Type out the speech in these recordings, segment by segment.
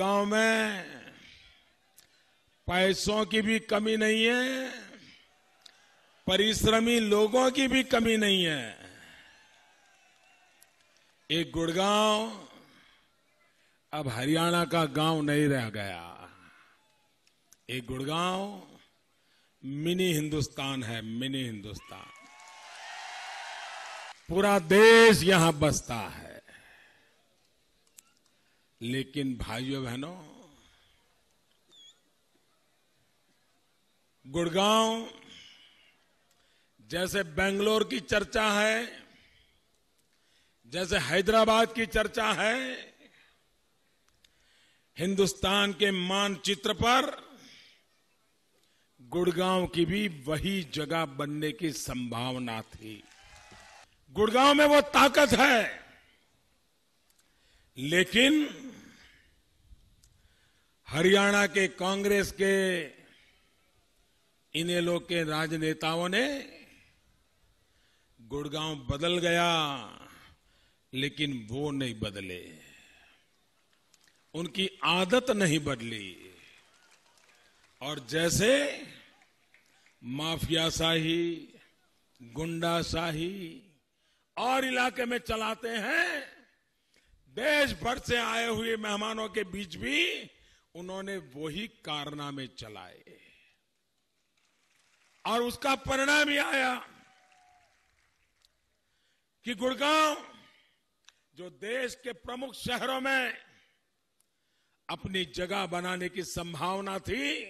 गुड़गांव में पैसों की भी कमी नहीं है, परिश्रमी लोगों की भी कमी नहीं है। एक गुड़गांव, अब हरियाणा का गाँव नहीं रह गया। एक गुड़गांव, मिनी हिंदुस्तान है, मिनी हिंदुस्तान। पूरा देश यहाँ बसता है। लेकिन भाइयों बहनों, गुड़गांव, जैसे बेंगलोर की चर्चा है, जैसे हैदराबाद की चर्चा है, हिंदुस्तान के मानचित्र पर गुड़गांव की भी वही जगह बनने की संभावना थी। गुड़गांव में वो ताकत है, लेकिन हरियाणा के कांग्रेस के इन्हें लोग के राजनेताओं ने गुड़गांव बदल गया, लेकिन वो नहीं बदले। उनकी आदत नहीं बदली। और जैसे माफियाशाही गुंडाशाही और इलाके में चलाते हैं, देश भर से आए हुए मेहमानों के बीच भी उन्होंने वही कारनामे चलाए। और उसका परिणाम ही आया कि गुड़गांव, जो देश के प्रमुख शहरों में अपनी जगह बनाने की संभावना थी,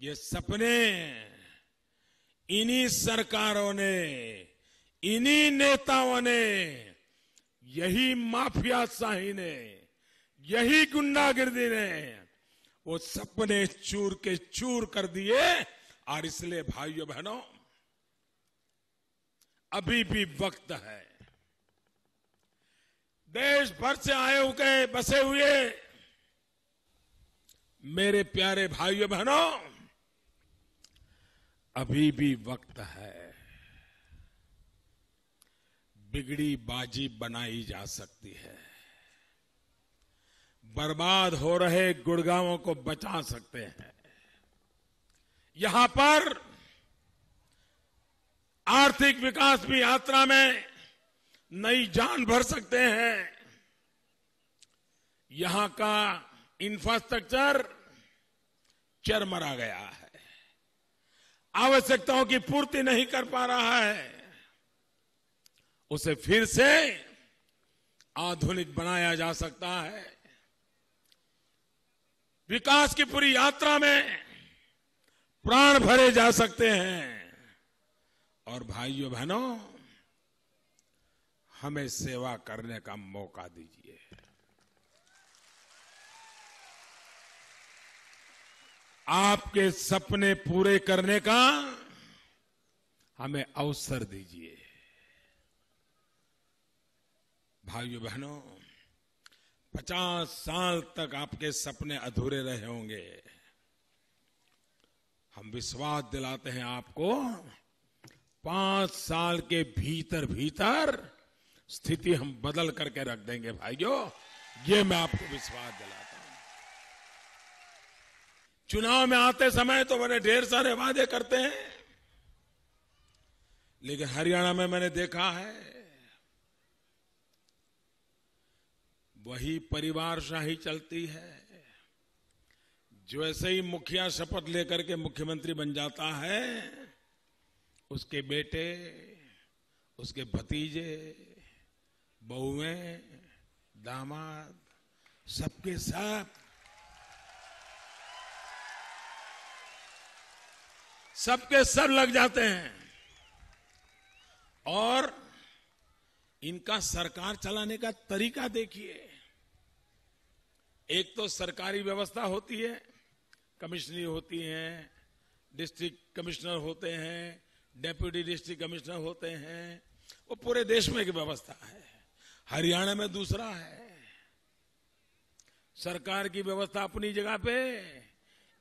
ये सपने इन्हीं सरकारों ने, इन्हीं नेताओं ने, यही माफिया शाही ने यही गुंडागिर्दी ने वो सपने चूर के चूर कर दिए, और इसलिए भाइयों बहनों, अभी भी वक्त है। देश भर से आए हुए बसे हुए, मेरे प्यारे भाइयों बहनों, अभी भी वक्त है। बिगड़ी बाजी बनाई जा सकती है। बर्बाद हो रहे गुड़गांवों को बचा सकते हैं। यहाँ पर आर्थिक विकास भी यात्रा में नई जान भर सकते हैं। यहाँ का इंफ्रास्ट्रक्चर चरमरा गया है। आवश्यकताओं की पूर्ति नहीं कर पा रहा है। उसे फिर से आधुनिक बनाया जा सकता है। विकास की पूरी यात्रा में प्राण भरे जा सकते हैं। और भाइयों बहनों, हमें सेवा करने का मौका दीजिए। आपके सपने पूरे करने का हमें अवसर दीजिए। भाइयों बहनों पचास साल तक आपके सपने अधूरे रहे होंगे। हम विश्वास दिलाते हैं आपको, पाँच साल के भीतर भीतर स्थिति हम बदल करके रख देंगे भाइयों। ये मैं आपको विश्वास दिलाता हूँ। चुनाव में आते समय तो बड़े ढेर सारे वादे करते हैं, लेकिन हरियाणा में मैंने देखा है वही परिवार शाही चलती है। जो ऐसे ही मुखिया शपथ लेकर के मुख्यमंत्री बन जाता है, उसके बेटे, उसके भतीजे, बहुएँ, दामाद, सबके सब सबके सब लग जाते हैं। और इनका सरकार चलाने का तरीका देखिए। एक तो सरकारी व्यवस्था होती है, कमिश्नरी होती है, डिस्ट्रिक्ट कमिश्नर होते हैं, डेप्यूटी डिस्ट्रिक्ट कमिश्नर होते हैं, वो पूरे देश में एक व्यवस्था है। हरियाणा में दूसरा है। सरकार की व्यवस्था अपनी जगह पे,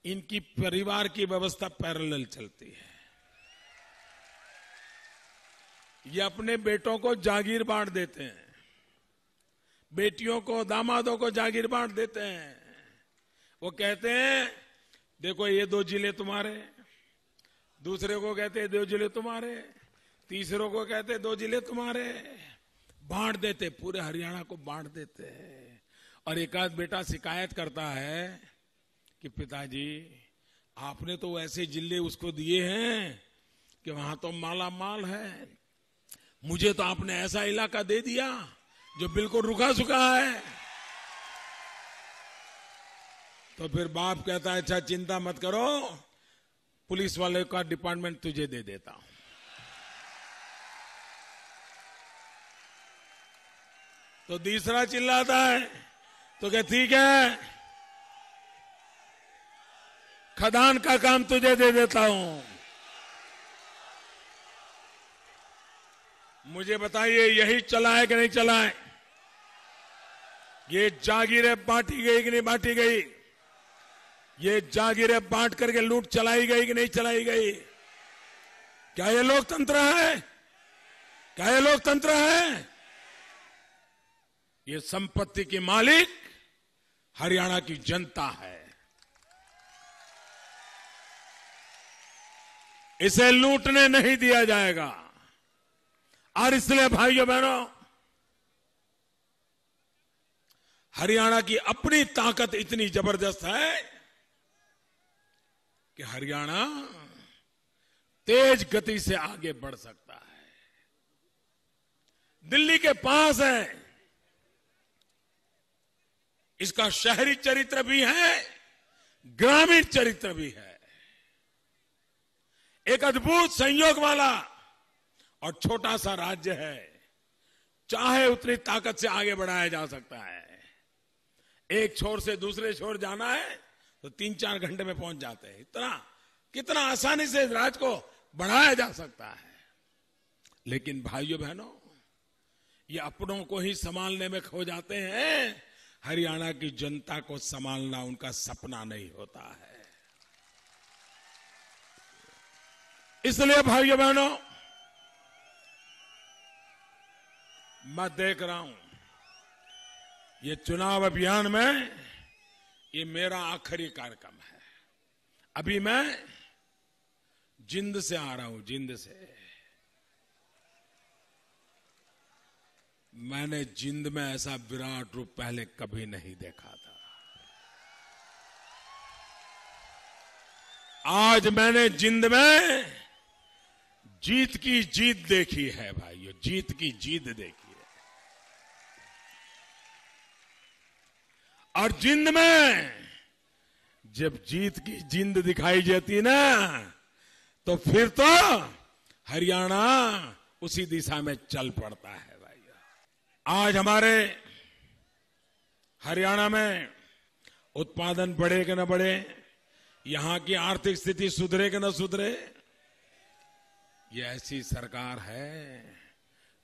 इनकी परिवार की व्यवस्था पैरेलल चलती है। ये अपने बेटों को जागीर बांट देते हैं। बेटियों को, दामादों को जागीर बांट देते हैं। वो कहते हैं, देखो ये दो ज़िले तुम्हारे, दूसरे को कहते हैं दो ज़िले तुम्हारे, तीसरों को कहते दो ज़िले तुम्हारे। बांट देते, पूरे हरियाणा को बांट देते और एक आध बेटा शिकायत करता है कि पिताजी, आपने तो ऐसे ज़िले उसको दिए हैं कि वहाँ तो माला माल है। मुझे तो आपने ऐसा इलाका दे दिया। जो बिल्कुल रुका सुखा है। तो फिर बाप कहता है अच्छा चिंता मत करो, पुलिस वाले का डिपार्टमेंट तुझे दे देता हूँ। तो तीसरा चिल्लाता है तो क्या ठीक है? खदान का काम तुझे दे देता हूँ। मुझे बताइए, यही चला है कि नहीं चला है ये जागीरें बांटी गई कि नहीं बांटी गई? ये जागीरें बांट करके लूट चलाई गई कि नहीं चलाई गई? क्या ये लोकतंत्र है? क्या ये लोकतंत्र है? ये संपत्ति की मालिक हरियाणा की जनता है। इसे लूटने नहीं दिया जाएगा। और इसलिए भाइयों बहनों, हरियाणा की अपनी ताकत इतनी ज़बरदस्त है कि हरियाणा तेज गति से आगे बढ़ सकता है। दिल्ली के पास है, इसका शहरी चरित्र भी है, ग्रामीण चरित्र भी है। एक अद्भुत संयोग वाला और छोटा सा राज्य है, चाहे उतनी ताकत से आगे बढ़ाया जा सकता है। एक छोर से दूसरे छोर जाना है तो तीन चार घंटे में पहुँच जाते हैं। इतना, कितना आसानी से इस राज्य को बढ़ाया जा सकता है। लेकिन भाइयों बहनों, ये अपनों को ही संभालने में खो जाते हैं। हरियाणा की जनता को संभालना उनका सपना नहीं होता है। इसलिए भाइयों बहनों मैं देख रहा हूँ, ये चुनाव अभियान में, ये मेरा आखिरी कार्यक्रम है। अभी मैं जिंद से आ रहा हूँ, जिंद से। मैंने जिंद में ऐसा विराट रूप पहले कभी नहीं देखा था। आज मैंने जिंद में जीत की जीत देखी है, भाइयों, जीत की जीत देखी है और जिंद में जब जीत की जिंद दिखाई जाती ना तो फिर तो हरियाणा उसी दिशा में चल पड़ता है भाई। आज हमारे हरियाणा में उत्पादन बढ़े कि न बढ़े, यहाँ की आर्थिक स्थिति सुधरे कि न सुधरे, ये ऐसी सरकार है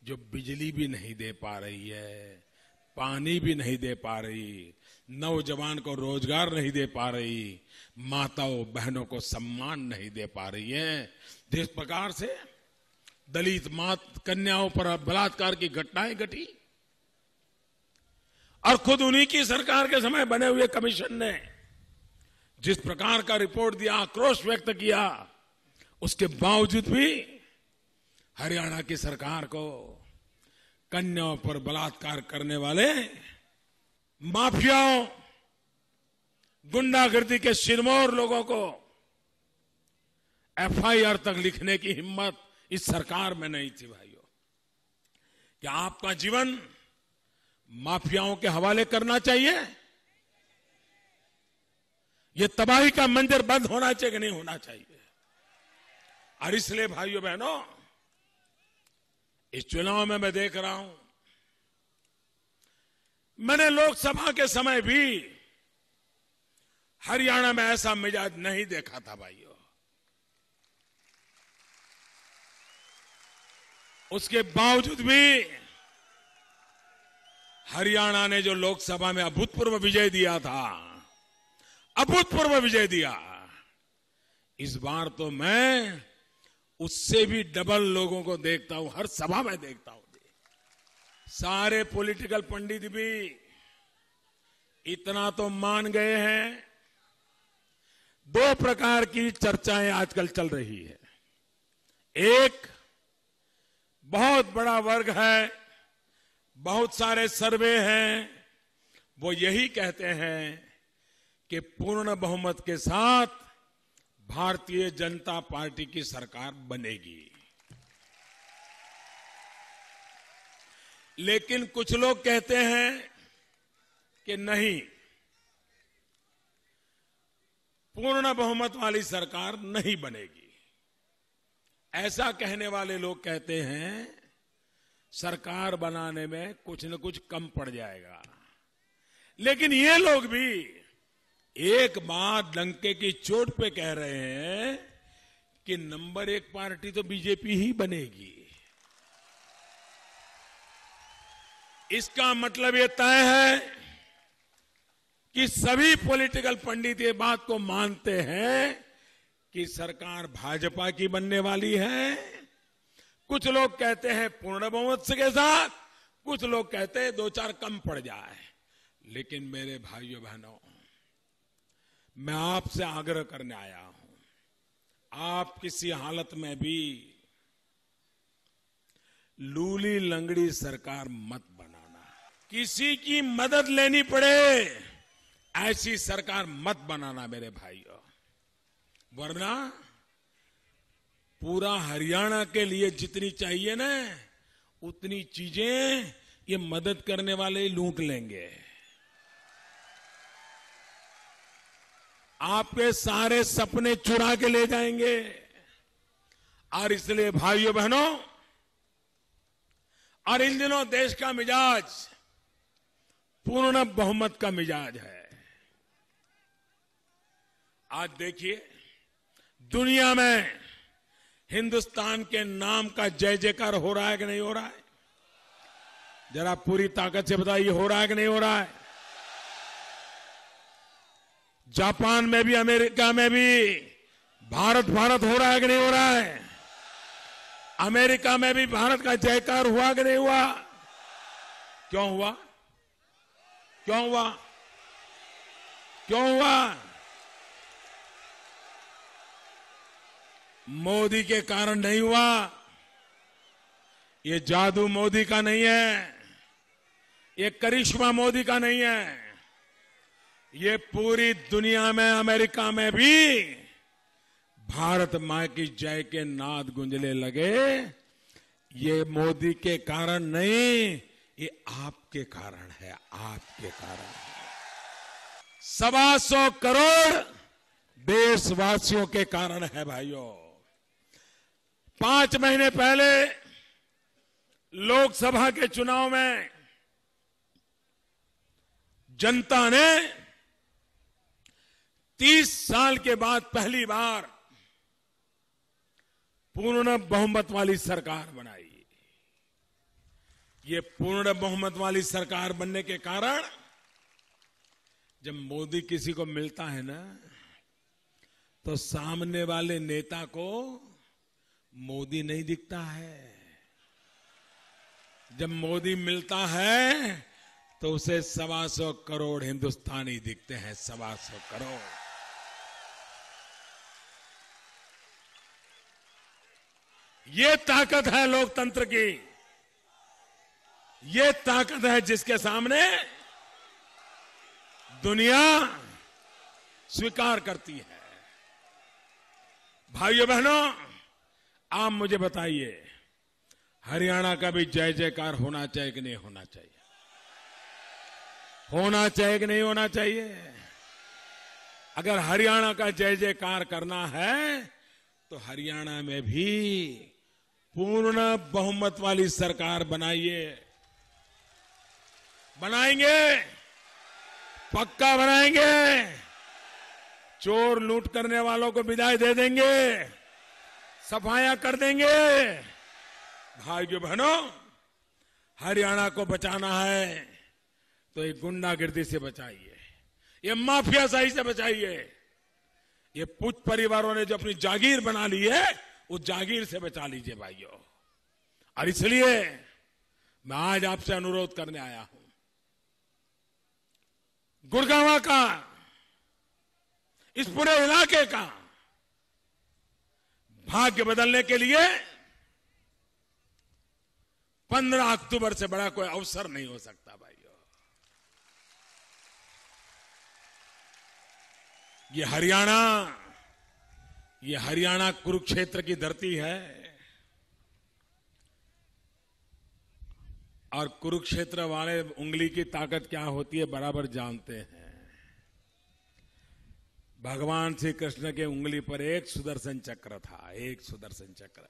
जो बिजली भी नहीं दे पा रही है, पानी भी नहीं दे पा रही नौजवान को रोज़गार नहीं दे पा रही, माताओं बहनों को सम्मान नहीं दे पा रही है। जिस प्रकार से दलित मात कन्याओं पर बलात्कार की घटनाएँ घटी, और खुद उन्हीं की सरकार के समय बने हुए कमीशन ने जिस प्रकार का रिपोर्ट दिया, आक्रोश व्यक्त किया, उसके बावजूद भी हरियाणा की सरकार को कन्याओं पर बलात्कार करने वाले माफियाओं, गुंडागर्दी के सिरमौर लोगों को एफआईआर तक लिखने की हिम्मत इस सरकार में नहीं थी, भाइयों। क्या आपका जीवन माफियाओं के हवाले करना चाहिए? ये तबाही का मंजर बंद होना चाहिए कि नहीं होना चाहिए? और इसलिए, भाइयों बहनों, इस चुनाव में मैं देख रहा हूँ मैंने लोकसभा के समय भी हरियाणा में ऐसा मिजाज नहीं देखा था भाइयों। उसके बावजूद भी हरियाणा ने जो लोकसभा में अभूतपूर्व विजय दिया था, अभूतपूर्व विजय दिया, इस बार तो मैं उससे भी डबल लोगों को देखता हूँ, हर सभा में देखता हूँ। सारे पॉलिटिकल पंडित भी इतना तो मान गए हैं। दो प्रकार की चर्चाएँ आजकल चल रही है। एक, बहुत बड़ा वर्ग है, बहुत सारे सर्वे हैं, वो यही कहते हैं कि पूर्ण बहुमत के साथ भारतीय जनता पार्टी की सरकार बनेगी। लेकिन कुछ लोग कहते हैं कि नहीं, पूर्ण बहुमत वाली सरकार नहीं बनेगी। ऐसा कहने वाले लोग कहते हैं, सरकार बनाने में कुछ न कुछ कम पड़ जाएगा। लेकिन ये लोग भी एक बात डंके की चोट पे कह रहे हैं कि नंबर एक पार्टी तो बीजेपी ही बनेगी। इसका मतलब ये तय है कि सभी पॉलिटिकल पंडित ये बात को मानते हैं कि सरकार भाजपा की बनने वाली है। कुछ लोग कहते हैं पूर्ण बहुमत के साथ, कुछ लोग कहते हैं दो चार कम पड़ जाए। लेकिन मेरे भाइयों बहनों, मैं आपसे आग्रह करने आया हूँ, आप किसी हालत में भी लूली लंगड़ी सरकार मत किसी की मदद लेनी पड़े, ऐसी सरकार मत बनाना मेरे भाइयों। वरना पूरा हरियाणा के लिए जितनी चाहिए ना, उतनी चीज़ें ये मदद करने वाले लूट लेंगे। आपके सारे सपने चुरा के ले जाएँगे। और इसलिए भाइयों बहनों, और इन दिनों देश का मिजाज पूर्ण बहुमत का मिजाज है। आज देखिए, दुनिया में हिंदुस्तान के नाम का जय जयकार हो रहा है कि नहीं हो रहा है? जरा पूरी ताकत से बताइए हो रहा है कि नहीं हो रहा है? जापान में भी, अमेरिका में भी भारत भारत हो रहा है कि नहीं हो रहा है? अमेरिका में भी भारत का जयकार हुआ कि नहीं हुआ? क्यों हुआ? क्यों हुआ क्यों हुआ मोदी के कारण नहीं हुआ। ये जादू मोदी का नहीं है। ये करिश्मा मोदी का नहीं है। ये पूरी दुनिया में, अमेरिका में भी भारत माँ की जय के नाद गुंजले लगे। ये मोदी के कारण नहीं ये आपके कारण है, आपके कारण है। सवा सौ करोड़ देशवासियों के कारण है भाइयों। पाँच महीने पहले लोकसभा के चुनाव में जनता ने तीस साल के बाद पहली बार पूर्ण बहुमत वाली सरकार बनाई। ये पूर्ण बहुमत वाली सरकार बनने के कारण जब मोदी किसी को मिलता है ना तो सामने वाले नेता को मोदी नहीं दिखता है। जब मोदी मिलता है तो उसे सवा सौ करोड़ हिंदुस्तानी दिखते हैं, सवा सौ करोड़। ये ताकत है लोकतंत्र की। ये ताकत है जिसके सामने दुनिया स्वीकार करती है। भाइयों बहनों, आप मुझे बताइए, हरियाणा का भी जय जयकार होना चाहिए कि नहीं होना चाहिए? होना चाहिए कि नहीं होना चाहिए? अगर हरियाणा का जय जयकार करना है तो हरियाणा में भी पूर्ण बहुमत वाली सरकार बनाइए। बनाएँगे। पक्का बनाएँगे। चोर लूट करने वालों को विदाई दे देंगे। सफाया कर देंगे। भाइयों बहनों, हरियाणा को बचाना है तो ये गुंडागिर्दी से बचाइए। ये माफिया साही से बचाइए। ये पुच परिवारों ने जो अपनी जागीर बना ली है, उस जागीर से बचा लीजिए भाइयों। और इसलिए मैं आज आपसे अनुरोध करने आया हूँ। गुड़गावा का, इस पूरे इलाके का भाग्य बदलने के लिए 15 अक्टूबर से बड़ा कोई अवसर नहीं हो सकता, भाइयों। ये हरियाणा ये हरियाणा कुरुक्षेत्र की धरती है। और कुरुक्षेत्र वाले उंगली की ताकत क्या होती है, बराबर जानते हैं। भगवान श्री कृष्ण के उंगली पर एक सुदर्शन चक्र था, एक सुदर्शन चक्र।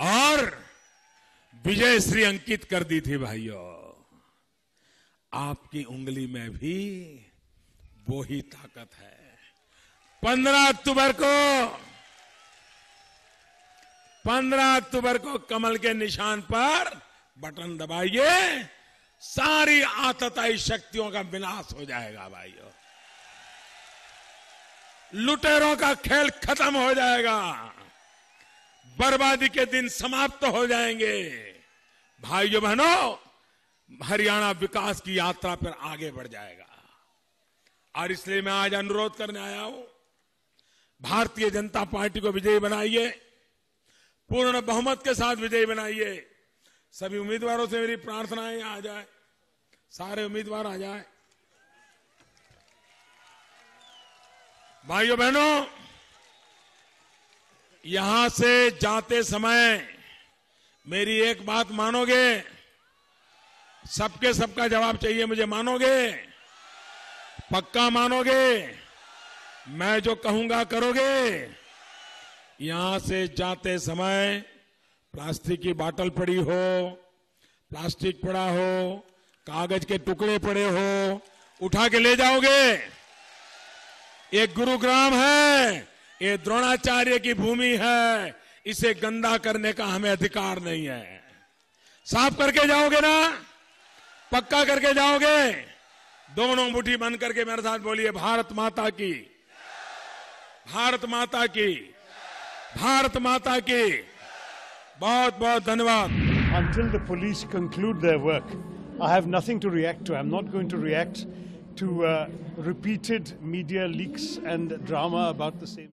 और विजय श्री अंकित कर दी थी, भाइयों। आपकी उंगली में भी वो ही ताकत है। पंद्रह अक्टूबर को पंद्रह अक्टूबर को कमल के निशान पर बटन दबाइए, सारी आतताई शक्तियों का विनाश हो जाएगा भाइयों। लुटेरों का खेल खत्म हो जाएगा। बर्बादी के दिन समाप्त हो जाएँगे। भाइयों बहनों, हरियाणा विकास की यात्रा पर आगे बढ़ जाएगा। और इसलिए मैं आज अनुरोध करने आया हूँ, भारतीय जनता पार्टी को विजयी बनाइए। पूर्ण बहुमत के साथ विजयी बनाइए। सभी उम्मीदवारों से मेरी प्रार्थनाएँ आ जाए। सारे उम्मीदवार आ जाए। भाइयों, बहनों, यहाँ से जाते समय मेरी एक बात मानोगे? सबके सबका जवाब चाहिए, मुझे मानोगे? पक्का मानोगे? मैं जो कहूँगा करोगे? यहाँ से जाते समय प्लास्टिक की बाटल पड़ी हो, प्लास्टिक पड़ा हो, कागज़ के टुकड़े पड़े हो, उठा के ले जाओगे। ये गुरुग्राम है, ये द्रोणाचार्य की भूमि है, इसे गंदा करने का हमें अधिकार नहीं है। साफ़ करके जाओगे ना? पक्का करके जाओगे? दोनों मुट्ठी बंद करके मेरे साथ बोलिए, भारत माता की। भारत माता की। भारत माता की बहुत बहुत धन्यवाद Until the police conclude their work, I have nothing to react to. I'm not going to react to uh, repeated media leaks and drama about the same.